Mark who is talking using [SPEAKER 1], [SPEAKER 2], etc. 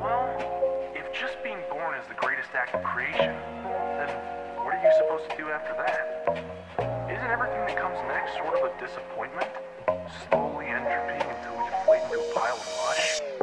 [SPEAKER 1] Well, if just being born is the greatest act of creation, then what are you supposed to do after that? Isn't everything that comes next sort of a disappointment? Slowly entropy until we deflate into a pile of mush.